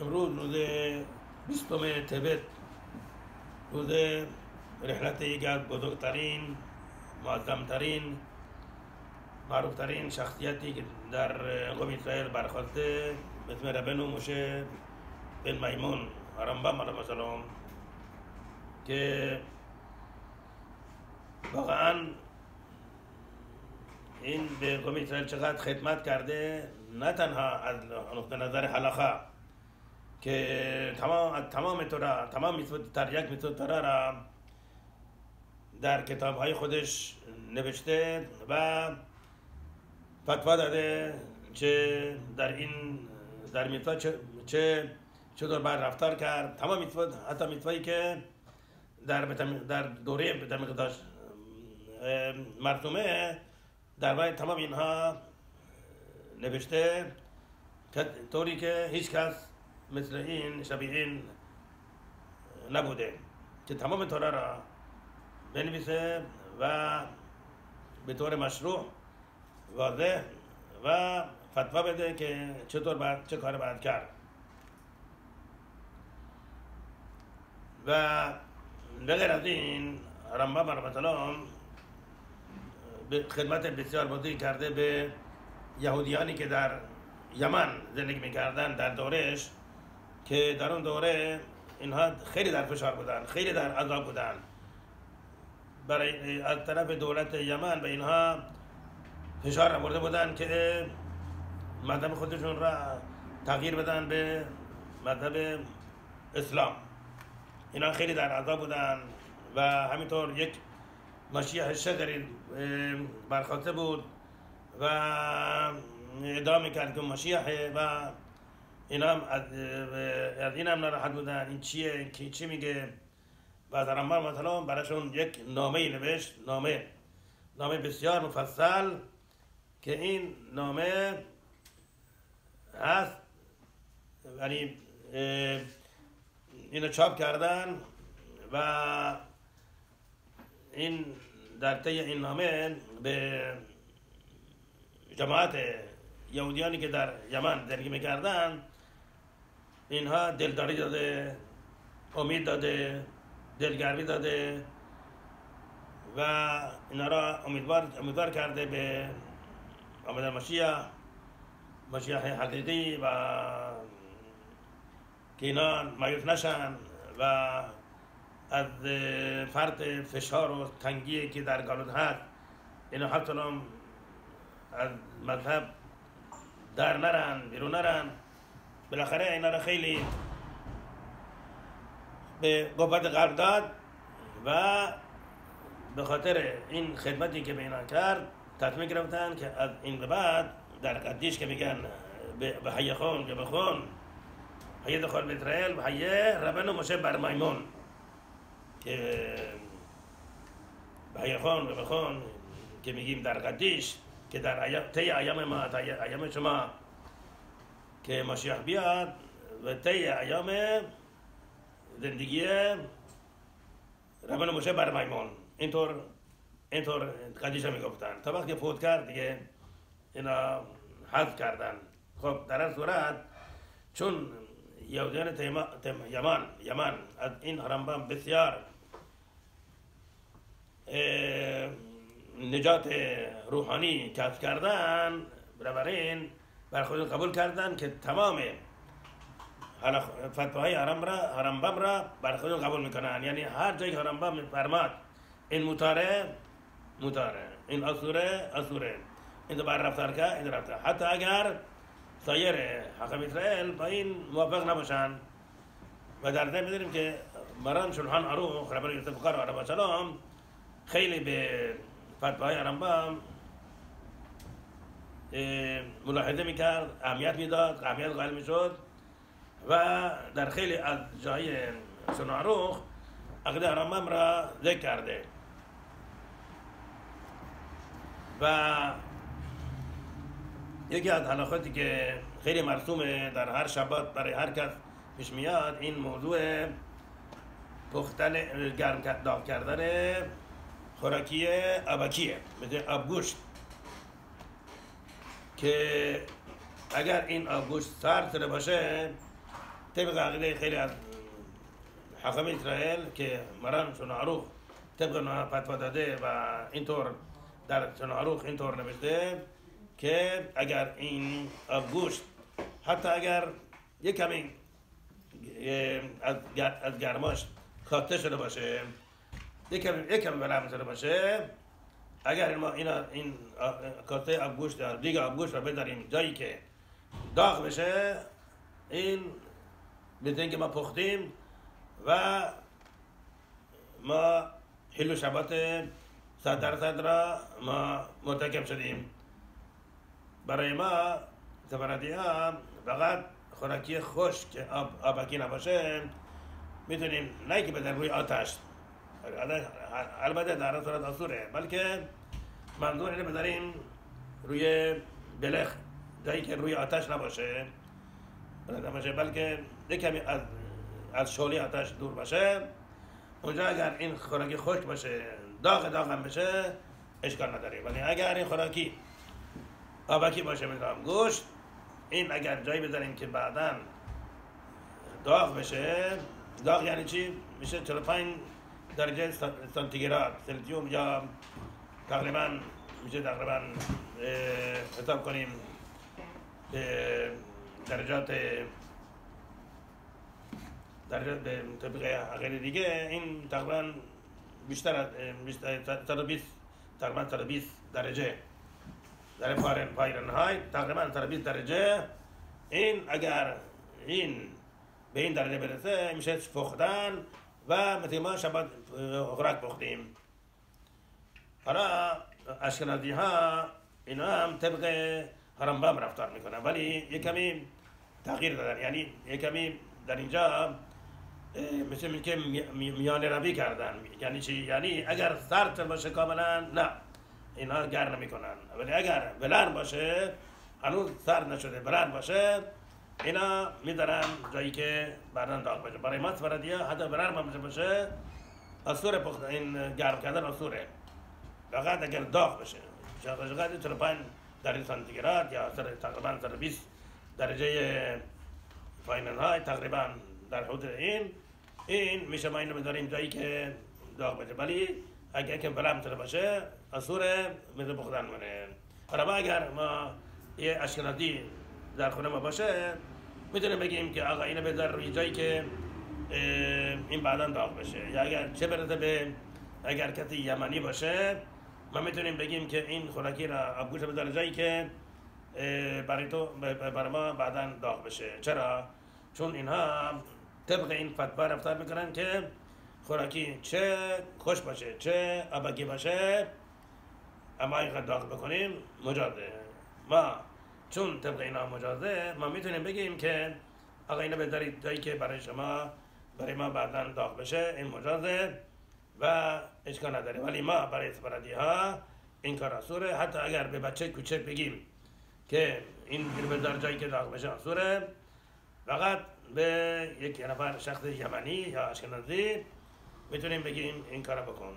امروز روز بیستم تبت روز رحلت یکی از بزرگترین معظمترین معروفترین شخصیتی که در قوم اسرائیل برخواسته مثل ربنو موشه بن میمون. رمبم علیه السلام که واقعا این به قوم اسرائیل چقدر خدمت کرده نه تنها از نقطه نظر حلاخه که تمام تمام تورا تمام میتوت تر یک میتوت تورا را در کتاب های خودش نوشته و فتوا داده چه در این در میتوا چه, چه چطور بر رفتار کرد. تمام میتوت حتی میتوایی که در در دوره بتمقداش مرسومه در باید تمام اینها نوشته. طوری که هیچ کس مثل این شبیه این نبوده که تمام تورا را بنویسه و به طور مشروع واضح و فتوا بده که چطور باید چه کار باید کرد. و بغیر از این رمبا رحمت الله خدمت بسیار بزرگی کرده به یهودیانی که در یمن زندگی می‌کردن در دورش که در اون دوره اینها خیلی در فشار بودن خیلی در عذاب بودن. برای از طرف دولت یمن به اینها فشار آورده بودن که مذهب خودشون را تغییر بدن به مذهب اسلام. اینا خیلی در عذاب بودن و همینطور یک مشیح شجری برخواسته بود و ادامه کرد که مشیحه و اینا هم از این هم ناراحت بودن. این چیه؟ کی چی میگه؟ و از رمبر مثلا براشون یک نامه نوشت. نامه. نامه بسیار مفصل که این نامه هست. یعنی اینو چاپ کردن و این در طی این نامه به جماعت یهودیانی که در یمن زندگی می‌کردن اینها دلداری داده امید داده دلگرمی داده و اینا را امیدوار, امیدوار کرده به آمدن مشیح مشیح حقیقی و که اینا مایوس نشن و از فرد فشار و تنگی که در گالود هست اینا حتی از مذهب در نرن بیرون نرن. بالاخره اینا را خیلی به قوت قلب داد و به خاطر این خدمتی که به اینا کرد تصمیم گرفتن که از این به بعد در قدیش که میگن به حیه خون که بخون حیه دخول اسرائیل و حیه ربن مشه بر میمون که به حیه خون که بخون که میگیم در قدیش که در طی ایام ما ایام شما که مشیح بیاد و طی ایام زندگی ربن موشه بر میمون. اینطور اینطور قدیش می‌گفتن. تا وقتی فوت کرد دیگه اینا حذف کردن. خب در هر صورت چون یهودیان یمن یمن از این رمبان بسیار نجات روحانی کسب کردن بنابراین بر خود قبول کردن که تمام فتواهای حرم را حرمبم بر خود قبول می‌کنن. یعنی هر جایی حرمبم فرماد این متاره متاره این اسوره اسوره این بر رفتار که این رفتار. حتی اگر سایر حقم اسرائیل با این موافق نباشن. و در می‌دونیم که مران شلحان عروخ ربنا یوسف بخار علیه السلام خیلی به فتواهای رمبام ملاحظه می‌کرد اهمیت می‌داد اهمیت قائل می‌شد. و در خیلی از جای سناروخ عقیده رمبام را ذکر کرده. و یکی از حلاخاتی که خیلی مرسومه در هر شبات برای هر کس پیش میاد این موضوع پختن گرم داغ کردن خوراکی ابکیه مثل آبگوشت. که اگر این آبگوشت سرد باشه طبق عقیده خیلی از حاکم اسرائیل که مران عروق طبق فتوا داده و اینطور در عروق اینطور نوشته که اگر این گوشت حتی اگر یک کمی از گرماش کاته شده باشه یک کمی یک کمی بلند شده باشه اگر ما این این کاته آبگوشت دیگه آبگوشت رو بذاریم جایی که داغ بشه این بدین که ما پختیم و ما حلو شبات صد درصد ما مرتکب شدیم. برای ما سفردی ها فقط خوراکی خشک که آب آبکی نباشه. می‌تونیم نه که بدن روی آتش البته در صورت آسوره بلکه منظور اینه بذاریم روی بلخ جایی که روی آتش نباشه نباشه بلکه کمی از از شولی آتش دور باشه اونجا اگر این خوراکی خشک باشه داغ داغ هم بشه اشکال نداره ولی اگر این خوراکی آبکی باشه میگم گوشت این اگر جایی بذاریم که بعدا داغ بشه داغ یعنی چی؟ میشه 45 درجه سانتیگراد سلسیوم یا تقریبا میشه تقریبا حساب کنیم درجات درجات به طبق غیر دیگه این تقریبا بیشتر از 120 تقریبا 120 درجه در فارن های تقریبا 120 درجه این اگر این به این درجه برسه میشه فختن و مثل ما شبات خوراک پختیم حالا اشکنازی ها اینا هم طبق بام رفتار می‌کنن ولی یک کمی تغییر دادن یعنی یک کمی در اینجا مثل که میان روی کردن یعنی چی؟ یعنی اگر سرد باشه کاملا نه اینا گر نمی‌کنن ولی اگر بلند باشه هنوز سرد نشده بلند باشه اینا میدارن جایی که بعدا داغ باشه برای ما سفردی حتی بلند باشه باشه. اصور پخت. این گرم کردن اصوره فقط اگر داغ بشه. شاید 45 درجه سانتیگراد یا سر تقریبا سر 20 درجه فاینل های تقریبا در حدود این. این میشه ما اینو بذاریم جایی که داغ بشه. ولی اگر که بلند باشه اصور مثل پختن منه. اگر ما یه اشکنازی در خونه ما باشه می‌تونیم بگیم که آقا اینو بذار روی جایی که این بعدا داغ بشه. یا اگر چه برسه به اگر کسی یمنی باشه ما می‌تونیم بگیم که این خوراکی را آبگوش بذار جایی که برای تو برای ما بعدا داغ بشه. چرا؟ چون اینها طبق این فتوا رفتار می‌کنن که خوراکی چه خوش باشه چه آبکی باشه. اما این داغ بکنیم مجازه. ما چون طبق اینا مجازه ما می‌تونیم بگیم که آقا اینو بذارید جایی که برای شما برای ما بعدا داغ بشه این مجازه و اشکال نداره. ولی ما برای سپردی ها این کار اصوره حتی اگر به بچه کوچک بگیم که این به در جایی که داغ بشه اصوره فقط به یک نفر شخص یمنی یا اشکنازی می‌تونیم بگیم این کار بکن.